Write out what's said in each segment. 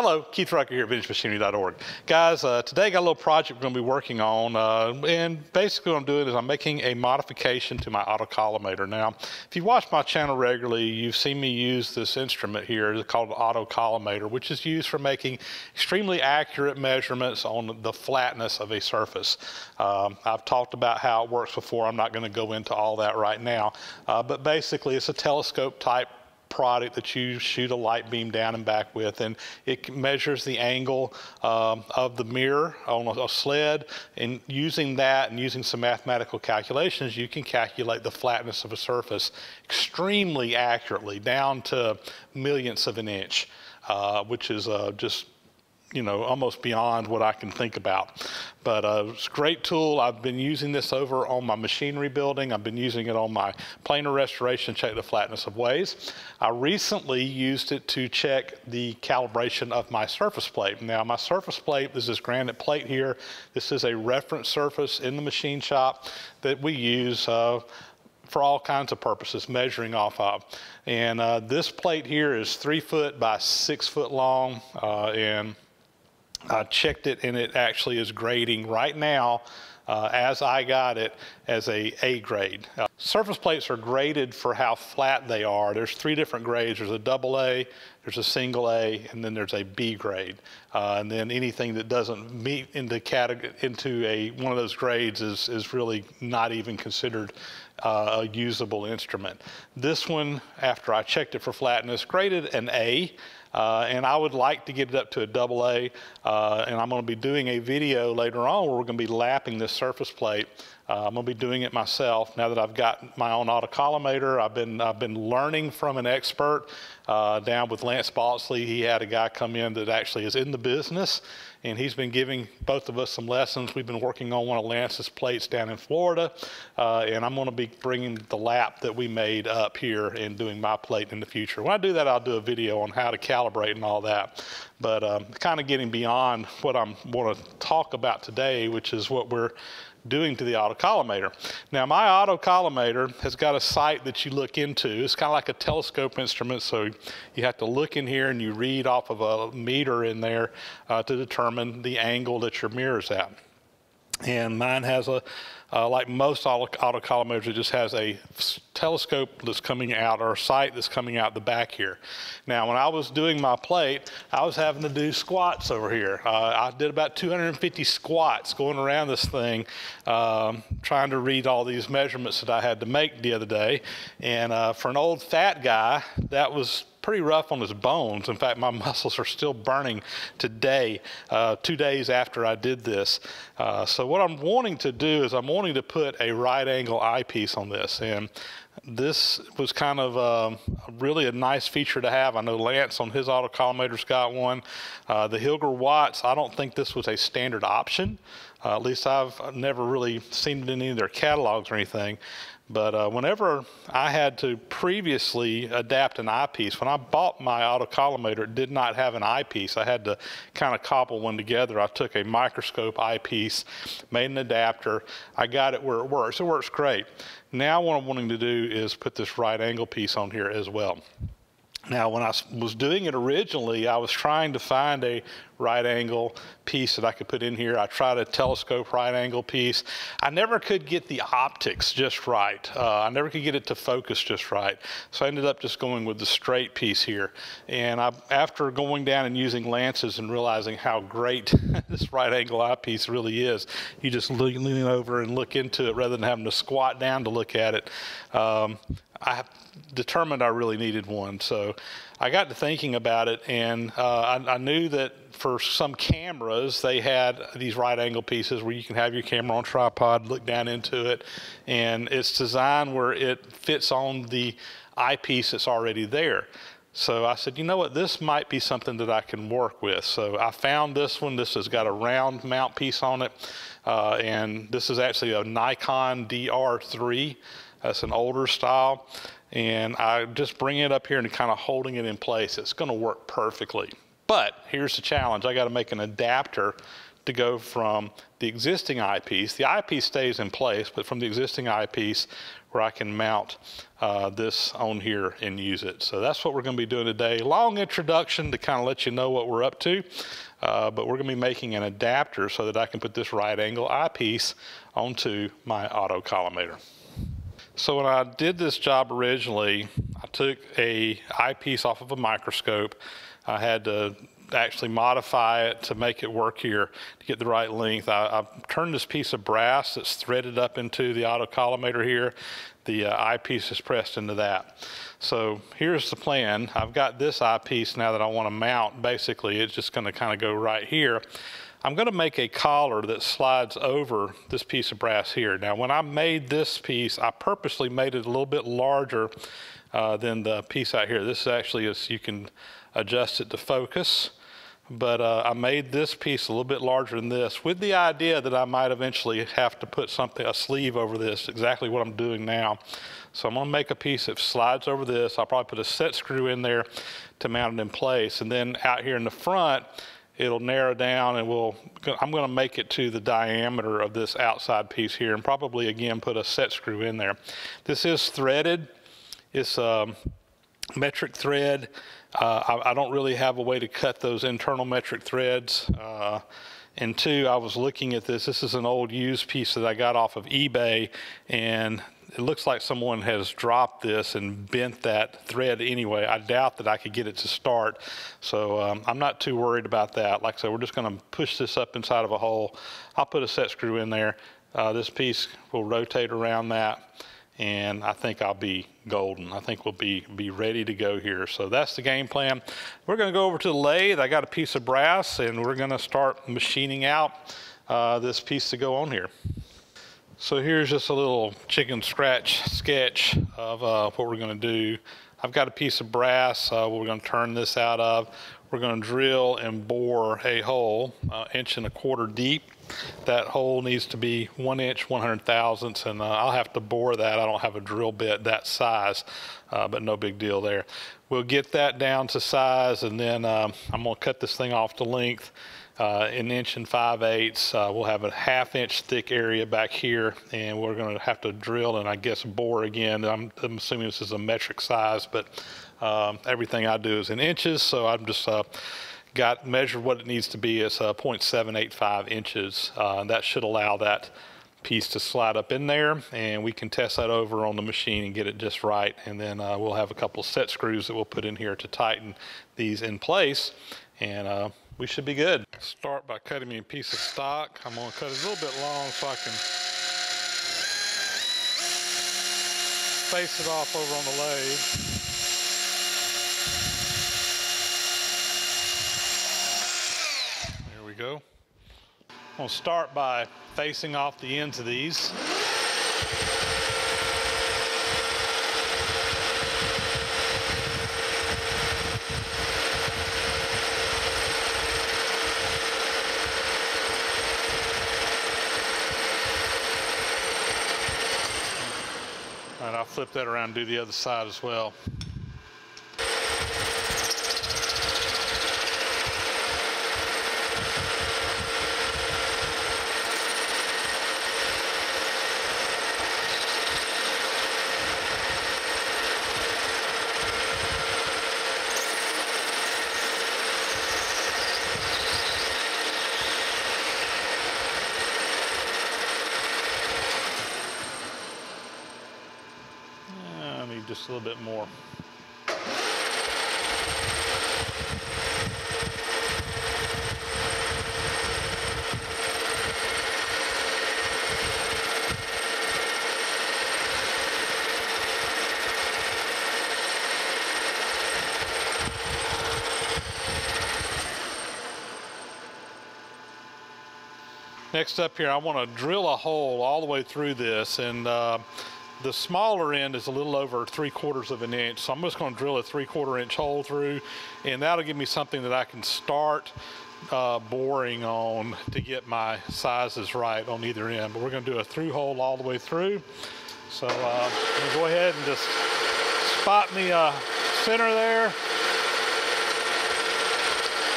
Hello, Keith Rucker here at VintageMachinery.org. Guys, uh, today I got a little project we're going to be working on, uh, and basically what I'm doing is I'm making a modification to my autocollimator. Now, if you watch my channel regularly, you've seen me use this instrument here it's called an autocollimator, which is used for making extremely accurate measurements on the flatness of a surface. Um, I've talked about how it works before. I'm not going to go into all that right now, uh, but basically it's a telescope type product that you shoot a light beam down and back with, and it measures the angle um, of the mirror on a, sled. And using that and using some mathematical calculations, you can calculate the flatness of a surface extremely accurately, down to millionths of an inch, uh, which is uh, just you know, almost beyond what I can think about. But uh, it's a great tool. I've been using this over on my machinery building. I've been using it on my planer restoration, check the flatness of ways. I recently used it to check the calibration of my surface plate. Now, my surface plate this is granite plate here. This is a reference surface in the machine shop that we use uh, for all kinds of purposes, measuring off of. And uh, this plate here is three foot by six foot long, uh, and I checked it and it actually is grading right now uh, as I got it as a A grade. Uh, surface plates are graded for how flat they are. There's three different grades. There's a double A, there's a single A, and then there's a B grade. Uh, and then anything that doesn't meet into, into a, one of those grades is, is really not even considered uh, a usable instrument. This one, after I checked it for flatness, graded an A. Uh, and I would like to get it up to a double A. Uh, and I'm going to be doing a video later on where we're going to be lapping this surface plate. Uh, I'm going to be doing it myself now that I've got my own autocollimator. I've been I've been learning from an expert uh, down with Lance Balsley. He had a guy come in that actually is in the business, and he's been giving both of us some lessons. We've been working on one of Lance's plates down in Florida, uh, and I'm going to be bringing the lap that we made up here and doing my plate in the future. When I do that, I'll do a video on how to calibrate and all that. But um, kind of getting beyond what I'm want to talk about today, which is what we're doing to the autocollimator. Now my autocollimator has got a sight that you look into. It's kind of like a telescope instrument, so you have to look in here and you read off of a meter in there uh, to determine the angle that your mirror's at. And mine has a, uh, like most auto, autocollimators, it just has a telescope that's coming out or a sight that's coming out the back here. Now, when I was doing my plate, I was having to do squats over here. Uh, I did about 250 squats going around this thing, um, trying to read all these measurements that I had to make the other day. And uh, for an old fat guy, that was pretty rough on his bones. In fact, my muscles are still burning today, uh, two days after I did this. Uh, so what I'm wanting to do is I'm wanting to put a right angle eyepiece on this. And this was kind of um, really a nice feature to have. I know Lance on his autocollimator's got one. Uh, the Hilger Watts, I don't think this was a standard option. Uh, at least I've never really seen it in any of their catalogs or anything. But uh, whenever I had to previously adapt an eyepiece, when I bought my autocollimator, it did not have an eyepiece. I had to kind of cobble one together. I took a microscope eyepiece, made an adapter. I got it where it works. It works great. Now what I'm wanting to do is put this right angle piece on here as well. Now, when I was doing it originally, I was trying to find a right angle piece that I could put in here. I tried a telescope right angle piece. I never could get the optics just right. Uh, I never could get it to focus just right. So I ended up just going with the straight piece here. And I, after going down and using Lance's and realizing how great this right angle eyepiece really is, you just lean, over and look into it rather than having to squat down to look at it. Um, I determined I really needed one. So I got to thinking about it, and uh, I, I, knew that for some cameras, they had these right angle pieces where you can have your camera on tripod, look down into it, and it's designed where it fits on the eyepiece that's already there. So I said, you know what, this might be something that I can work with. So I found this one. This has got a round mount piece on it, uh, and this is actually a Nikon DR3. That's an older style. And I just bring it up here and kind of holding it in place. It's going to work perfectly. But here's the challenge. I got to make an adapter to go from the existing eyepiece. The eyepiece stays in place, but from the existing eyepiece where I can mount uh, this on here and use it. So that's what we're going to be doing today. Long introduction to kind of let you know what we're up to, uh, but we're going to be making an adapter so that I can put this right angle eyepiece onto my auto collimator. So when I did this job originally, I took a eyepiece off of a microscope. I had to actually modify it to make it work here to get the right length. I, I turned this piece of brass that's threaded up into the autocollimator here. The uh, eyepiece is pressed into that. So here's the plan. I've got this eyepiece now that I want to mount. Basically, it's just going to kind of go right here. I'm going to make a collar that slides over this piece of brass here. Now, when I made this piece, I purposely made it a little bit larger uh, than the piece out here. This actually is, you can adjust it to focus but uh, I made this piece a little bit larger than this with the idea that I might eventually have to put something, a sleeve over this, exactly what I'm doing now. So I'm gonna make a piece that slides over this. I'll probably put a set screw in there to mount it in place. And then out here in the front, it'll narrow down and we'll, I'm gonna make it to the diameter of this outside piece here and probably again put a set screw in there. This is threaded. It's um, metric thread. Uh, I, I, don't really have a way to cut those internal metric threads. Uh, and two, I was looking at this. This is an old used piece that I got off of eBay, and it looks like someone has dropped this and bent that thread anyway. I doubt that I could get it to start. So um, I'm not too worried about that. Like I said, we're just going to push this up inside of a hole. I'll put a set screw in there. Uh, this piece will rotate around that and I think I'll be golden. I think we'll be, be ready to go here. So that's the game plan. We're gonna go over to the lathe. I got a piece of brass and we're gonna start machining out uh, this piece to go on here. So here's just a little chicken scratch sketch of uh, what we're gonna do. I've got a piece of brass uh, we're gonna turn this out of. We're gonna drill and bore a hole, uh, inch and a quarter deep that hole needs to be one inch, 100 thousandths, and uh, I'll have to bore that. I don't have a drill bit that size, uh, but no big deal there. We'll get that down to size, and then um, I'm going to cut this thing off to length. Uh, an inch and five eighths. Uh, we'll have a half inch thick area back here, and we're going to have to drill and I guess bore again. I'm, I'm assuming this is a metric size, but um, everything I do is in inches, so I'm just uh, got measured what it needs to be as uh, 0.785 inches. Uh, that should allow that piece to slide up in there and we can test that over on the machine and get it just right and then uh, we'll have a couple set screws that we'll put in here to tighten these in place and uh, we should be good. Start by cutting me a piece of stock. I'm going to cut it a little bit long so I can face it off over on the lathe. Go. We'll start by facing off the ends of these. And I'll flip that around and do the other side as well. just a little bit more. Next up here, I want to drill a hole all the way through this and uh, the smaller end is a little over three quarters of an inch. So I'm just gonna drill a three quarter inch hole through and that'll give me something that I can start uh, boring on to get my sizes right on either end. But we're gonna do a through hole all the way through. So uh, go ahead and just spot me a center there.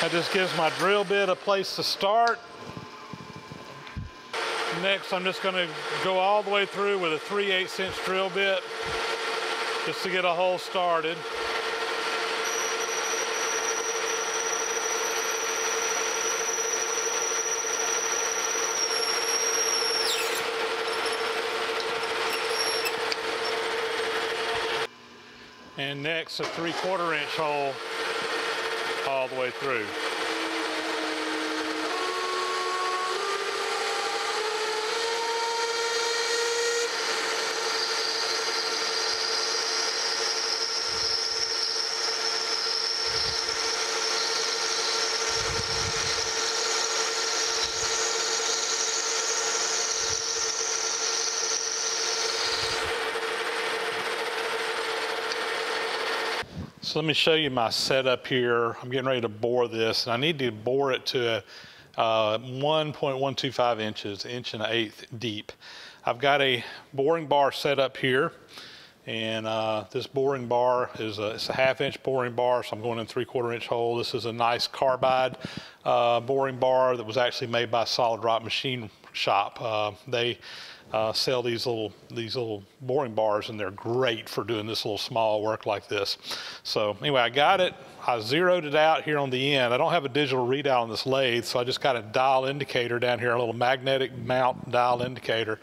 That just gives my drill bit a place to start. Next, I'm just gonna go all the way through with a 3 8 inch drill bit just to get a hole started. And next, a three quarter inch hole all the way through. Let me show you my setup here. I'm getting ready to bore this, and I need to bore it to uh, 1.125 inches, inch and an eighth deep. I've got a boring bar set up here, and uh, this boring bar is a, it's a half inch boring bar, so I'm going in three quarter inch hole. This is a nice carbide uh, boring bar that was actually made by Solid Rock Machine Shop. Uh, they uh, sell these little these little boring bars and they're great for doing this little small work like this. So anyway, I got it. I zeroed it out here on the end. I don't have a digital readout on this lathe, so I just got a dial indicator down here, a little magnetic mount dial indicator,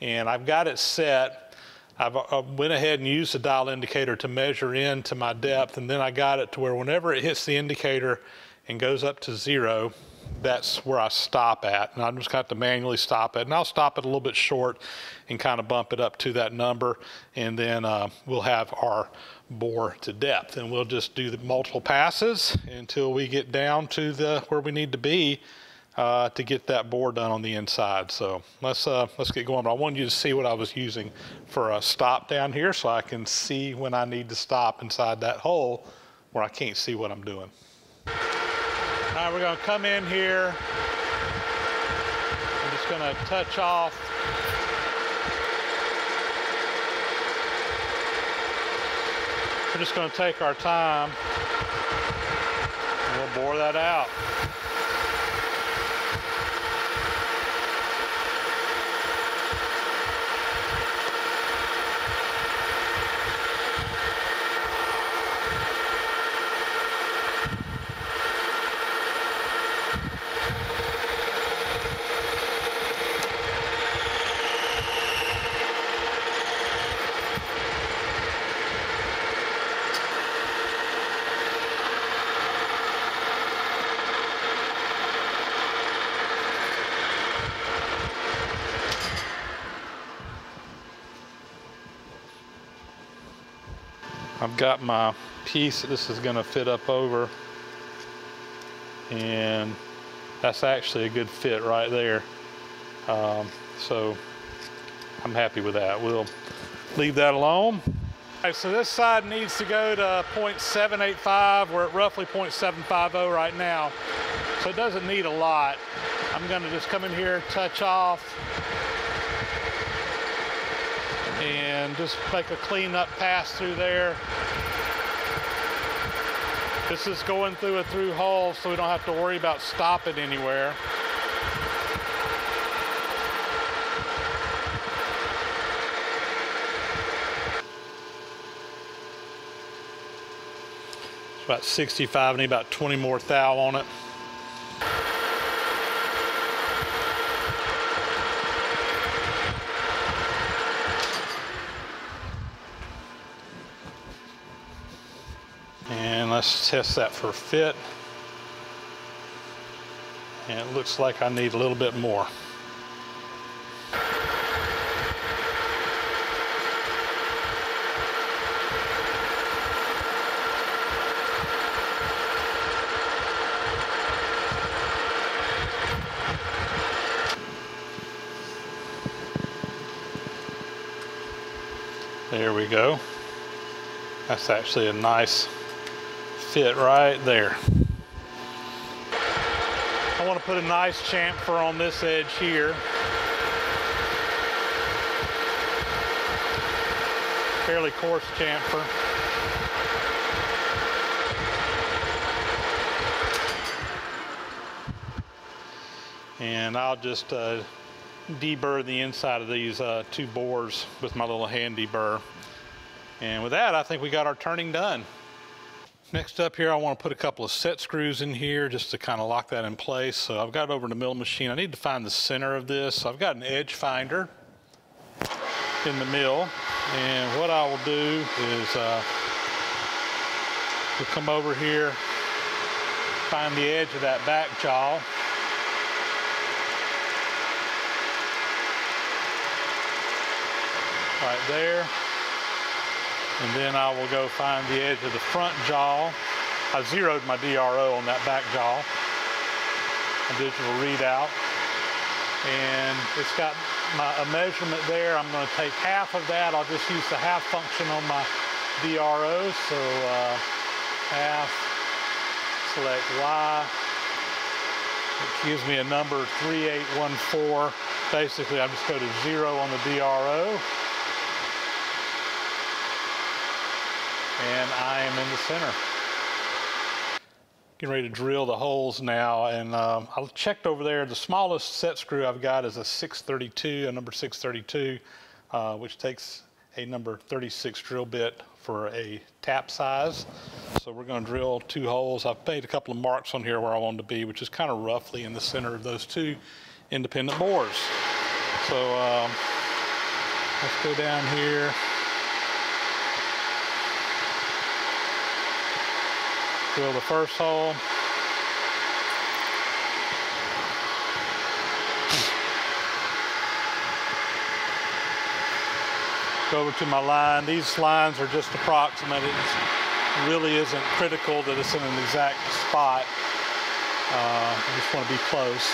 and I've got it set. I've, I went ahead and used the dial indicator to measure into my depth, and then I got it to where whenever it hits the indicator and goes up to zero, that's where I stop at. And I'm just going to have to manually stop it. And I'll stop it a little bit short and kind of bump it up to that number. And then uh, we'll have our bore to depth. And we'll just do the multiple passes until we get down to the where we need to be uh, to get that bore done on the inside. So let's, uh, let's get going. But I wanted you to see what I was using for a stop down here so I can see when I need to stop inside that hole where I can't see what I'm doing. All right, we're gonna come in here. I'm just gonna touch off. We're just gonna take our time and we'll bore that out. I've got my piece this is going to fit up over and that's actually a good fit right there. Um, so I'm happy with that. We'll leave that alone. Right, so this side needs to go to 0.785 we're at roughly 0.750 right now. So it doesn't need a lot. I'm going to just come in here touch off and just make a clean up pass through there. This is going through a through hole so we don't have to worry about stopping anywhere. It's about 65, need about 20 more thou on it. Test that for fit. And it looks like I need a little bit more. There we go. That's actually a nice fit right there. I want to put a nice chamfer on this edge here. Fairly coarse chamfer. And I'll just uh, deburr the inside of these uh, two bores with my little handy burr. And with that, I think we got our turning done. Next up here, I want to put a couple of set screws in here just to kind of lock that in place. So I've got it over in the mill machine. I need to find the center of this. So I've got an edge finder in the mill. And what I will do is uh, we'll come over here, find the edge of that back jaw. Right there. And then I will go find the edge of the front jaw. I zeroed my DRO on that back jaw, a digital readout. And it's got my, a measurement there. I'm going to take half of that. I'll just use the half function on my DRO. So uh, half, select Y. It gives me a number 3814. Basically, I just go to zero on the DRO. And I am in the center. Getting ready to drill the holes now, and um, I checked over there. The smallest set screw I've got is a 632, a number 632, uh, which takes a number 36 drill bit for a tap size. So we're going to drill two holes. I've made a couple of marks on here where I want to be, which is kind of roughly in the center of those two independent bores. So um, let's go down here. Drill the first hole. Go over to my line. These lines are just approximate. It really isn't critical that it's in an exact spot. Uh, I just want to be close.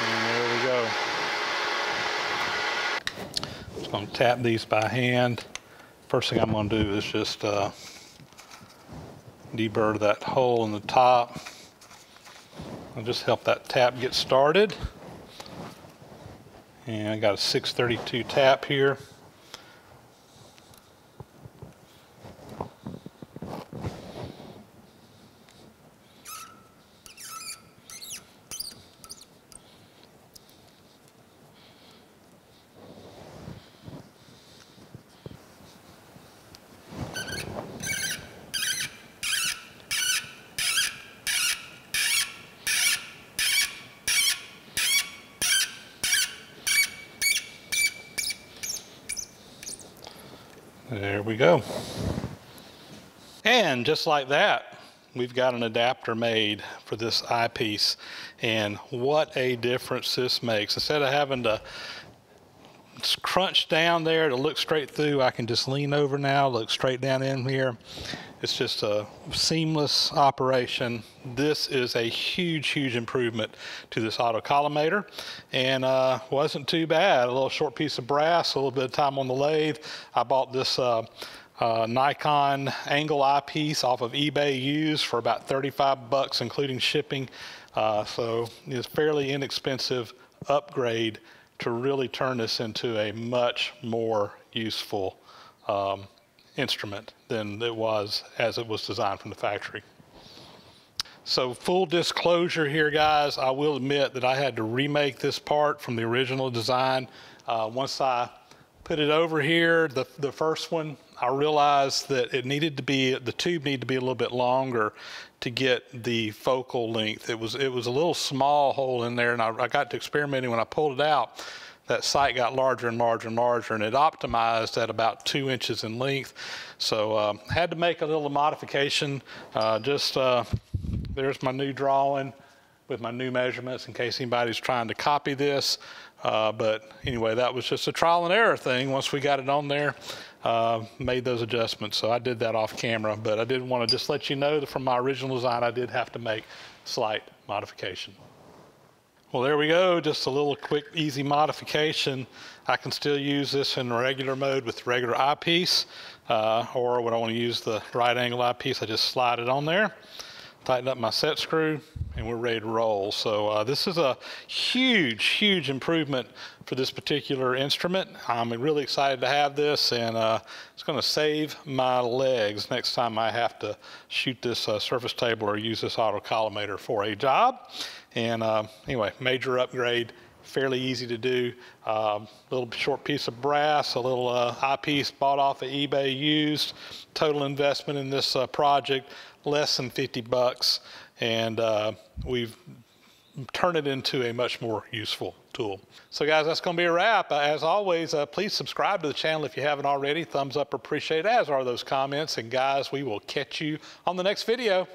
And there we go. I'm just going to tap these by hand. First thing I'm going to do is just uh, deburr that hole in the top. I'll just help that tap get started. And I got a 632 tap here. There we go. And just like that, we've got an adapter made for this eyepiece. And what a difference this makes. Instead of having to crunch down there to look straight through, I can just lean over now, look straight down in here. It's just a seamless operation. This is a huge, huge improvement to this auto collimator and uh, wasn't too bad. A little short piece of brass, a little bit of time on the lathe. I bought this uh, uh, Nikon angle eyepiece off of eBay used for about 35 bucks, including shipping. Uh, so it's fairly inexpensive upgrade to really turn this into a much more useful um, instrument than it was as it was designed from the factory. So full disclosure here, guys, I will admit that I had to remake this part from the original design. Uh, once I put it over here, the, the first one, I realized that it needed to be, the tube needed to be a little bit longer to get the focal length. It was, it was a little small hole in there and I, I got to experimenting when I pulled it out that sight got larger and larger and larger, and it optimized at about two inches in length. So uh, had to make a little modification. Uh, just uh, there's my new drawing with my new measurements in case anybody's trying to copy this. Uh, but anyway, that was just a trial and error thing. Once we got it on there, uh, made those adjustments. So I did that off camera, but I did want to just let you know that from my original design, I did have to make slight modification. Well, there we go. Just a little quick, easy modification. I can still use this in regular mode with regular eyepiece, uh, or when I want to use the right angle eyepiece, I just slide it on there. Tighten up my set screw, and we're ready to roll. So uh, this is a huge, huge improvement for this particular instrument. I'm really excited to have this, and uh, it's going to save my legs next time I have to shoot this uh, surface table or use this autocollimator for a job. And uh, anyway, major upgrade fairly easy to do. A um, little short piece of brass, a little uh, eyepiece bought off of eBay used. Total investment in this uh, project, less than 50 bucks. And uh, we've turned it into a much more useful tool. So guys, that's going to be a wrap. Uh, as always, uh, please subscribe to the channel if you haven't already. Thumbs up appreciated, as are those comments. And guys, we will catch you on the next video.